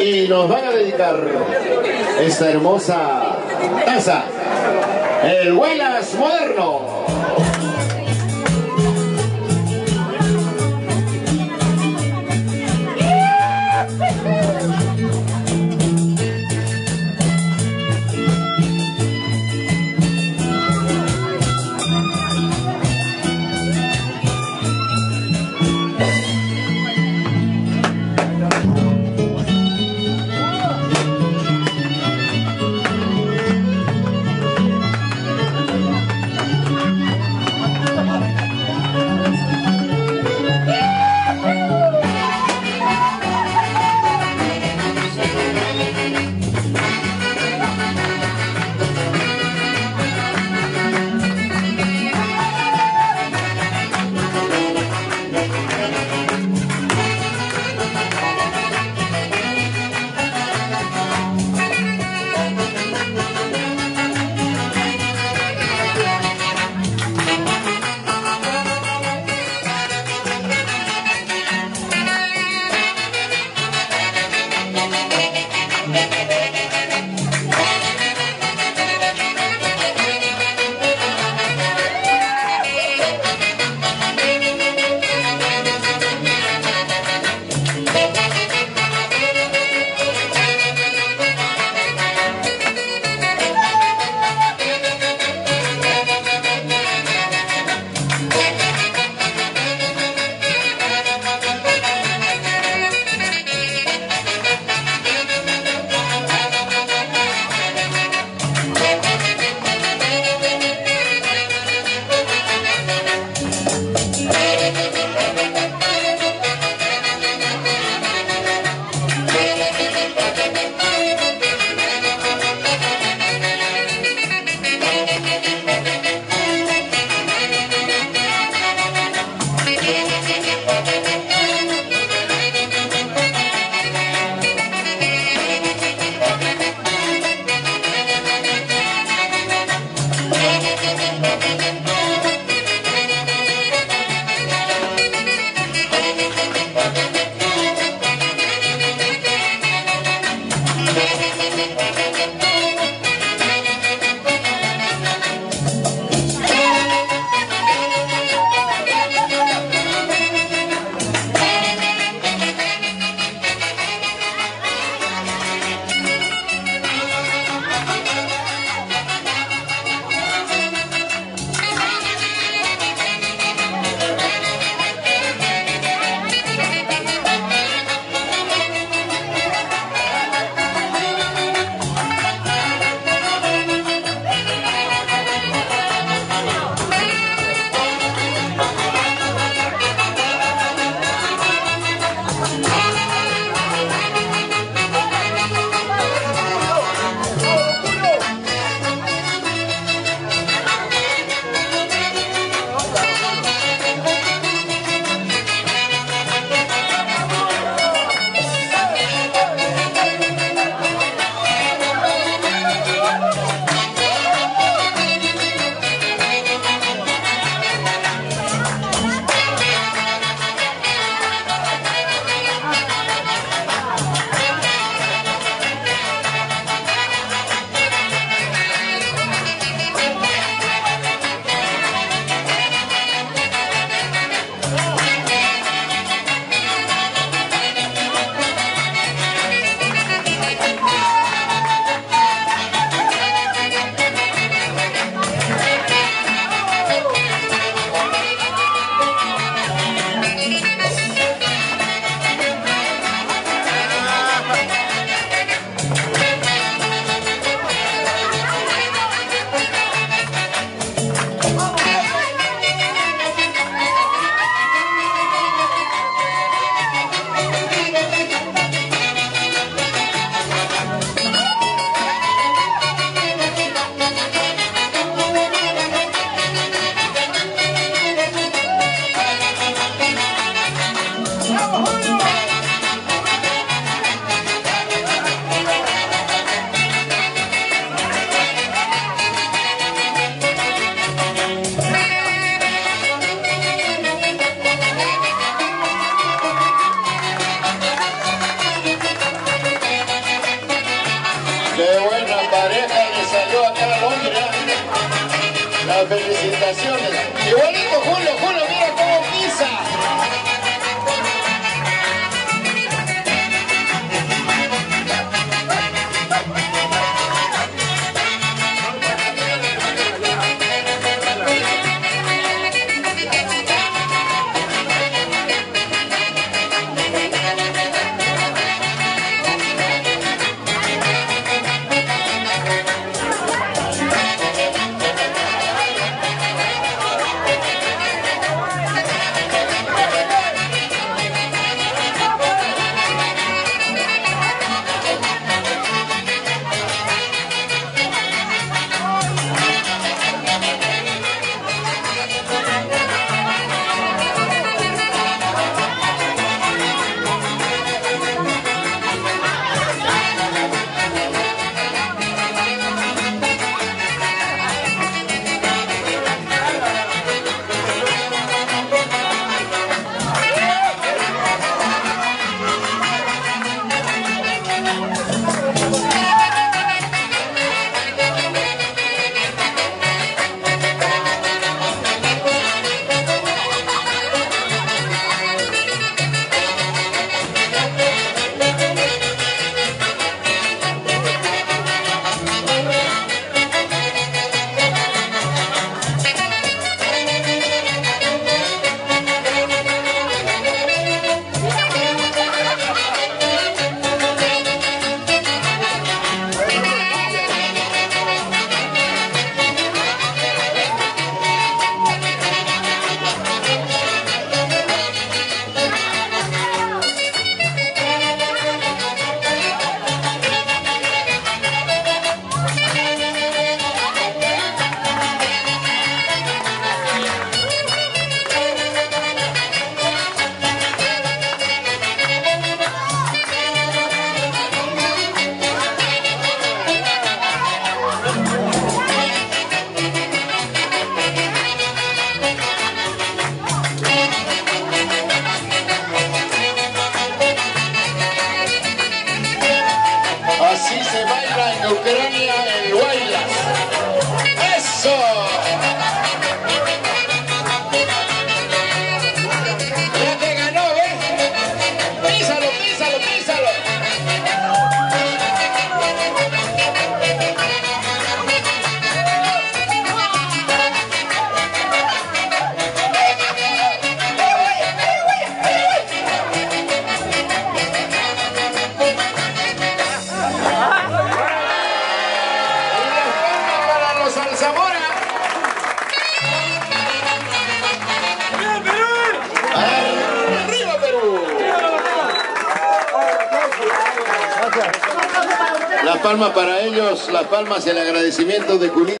y nos van a dedicar esta hermosa taza, el Huelas Moderno. Thank you. Qué buena pareja le salió acá a Londres. Las felicitaciones. Palma para ellos, las palmas, el agradecimiento de Cunito.